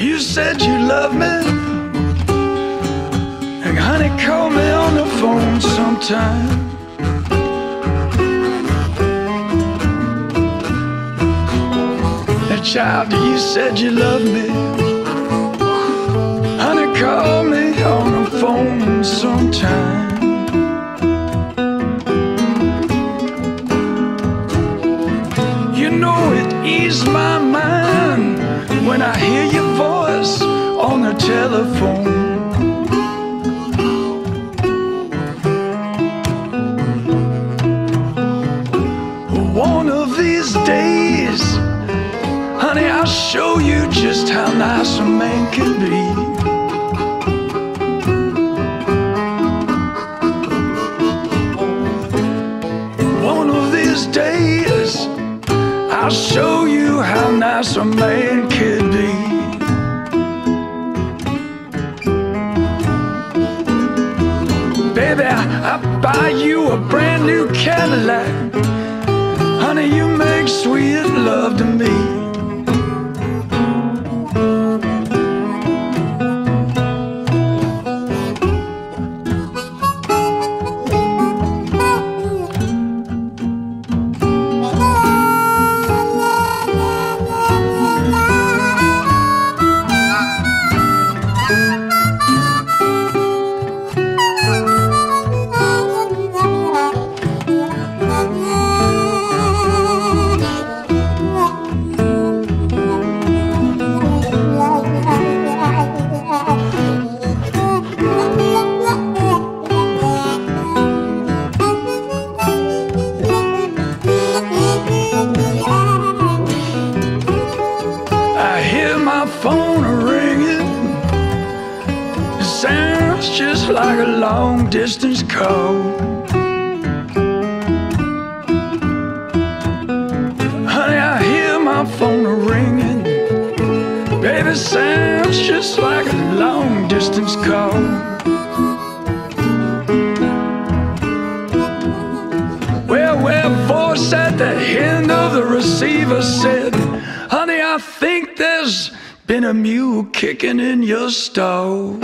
You said you loved me. And honey, call me on the phone sometime. Now, child, you said you loved me. Honey, call me on the phone sometime. You know it eased my mind when I hear your voice on the telephone. One of these days, honey, I'll show you just how nice a man can be. One of these days, I'll show you how nice a man can Baby, I, buy you a brand new Cadillac. Honey, you make sweet love to me. I hear my phone a ringing. It sounds just like a long distance call. Honey, I hear my phone a ringing. Baby, sounds just like a long distance call. Well, well, voice at the end of the receiver said, I think there's been a mule kicking in your stall.